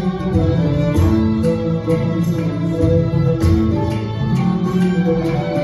Thank you.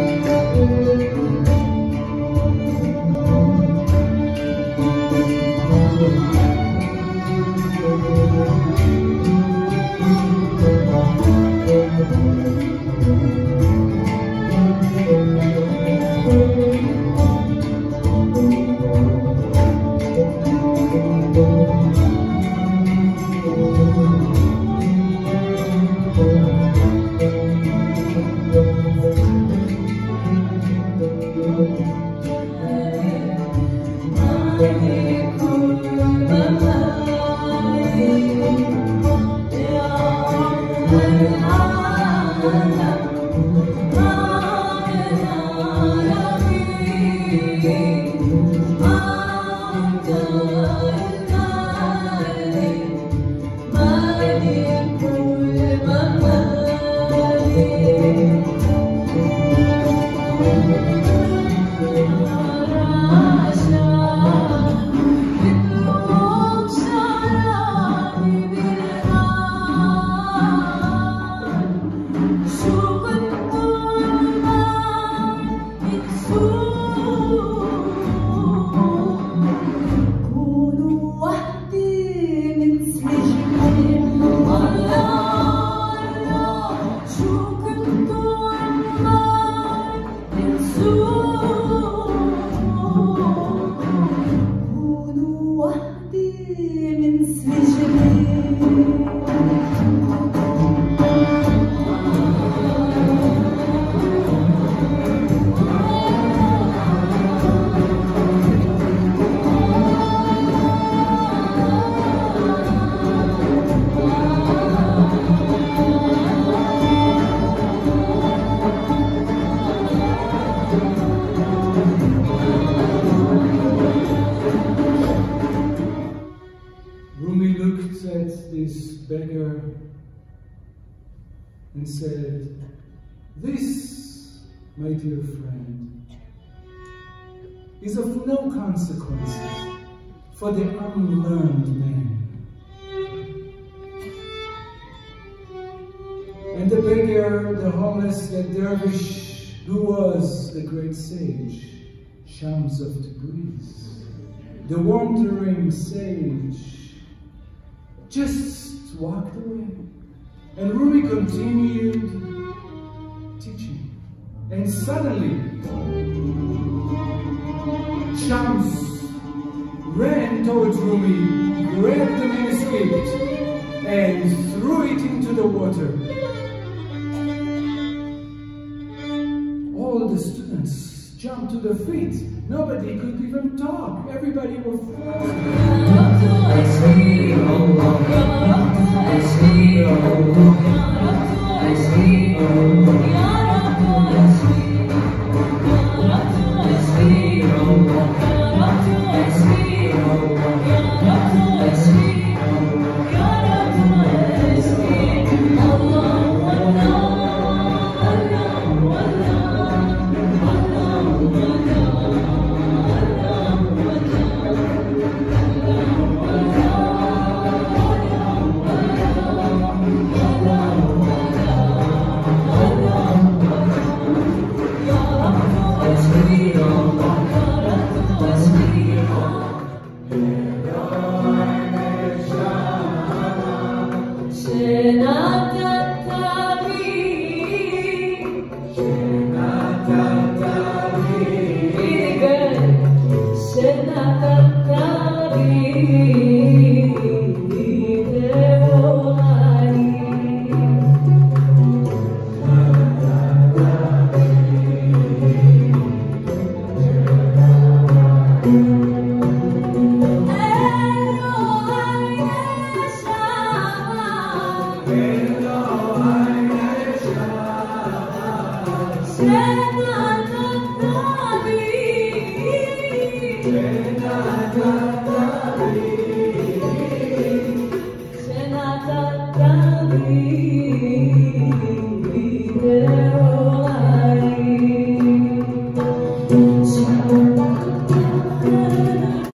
And said, This, my dear friend, is of no consequence for the unlearned man. And the beggar, the homeless, the dervish, who was the great sage, Shams of Tabriz, the wandering sage, just walked away. And Rumi continued teaching. And suddenly, Shams ran towards Rumi, grabbed the manuscript, and threw it into the water. All the students jumped to their feet. Nobody could even talk. Everybody was... Senhor. Tenatatabhi 감사합니다.